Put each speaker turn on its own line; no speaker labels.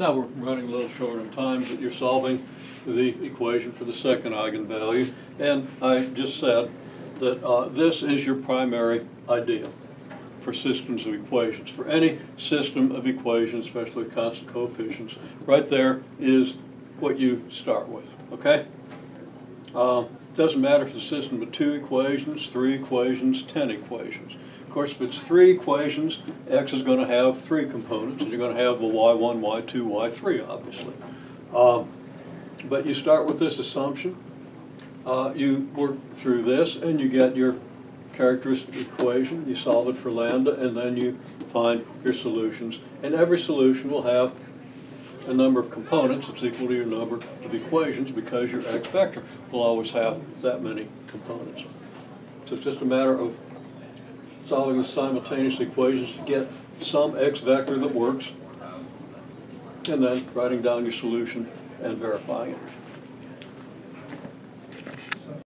Now, we're running a little short on time, but you're solving the equation for the second eigenvalue. And I just said that uh, this is your primary idea for systems of equations. For any system of equations, especially constant coefficients, right there is what you start with, okay? Uh, Doesn't matter if it's a system of two equations, three equations, 10 equations. Of course, if it's three equations, x is going to have three components, and you're going to have the y1, y2, y3, obviously. Um, But you start with this assumption, uh, you work through this, and you get your characteristic equation, you solve it for lambda, and then you find your solutions. And every solution will have a number of components that's equal to your number of equations because your x vector will always have that many components. So it's just a matter of solving the simultaneous equations to get some x vector that works, and then writing down your solution and verifying it.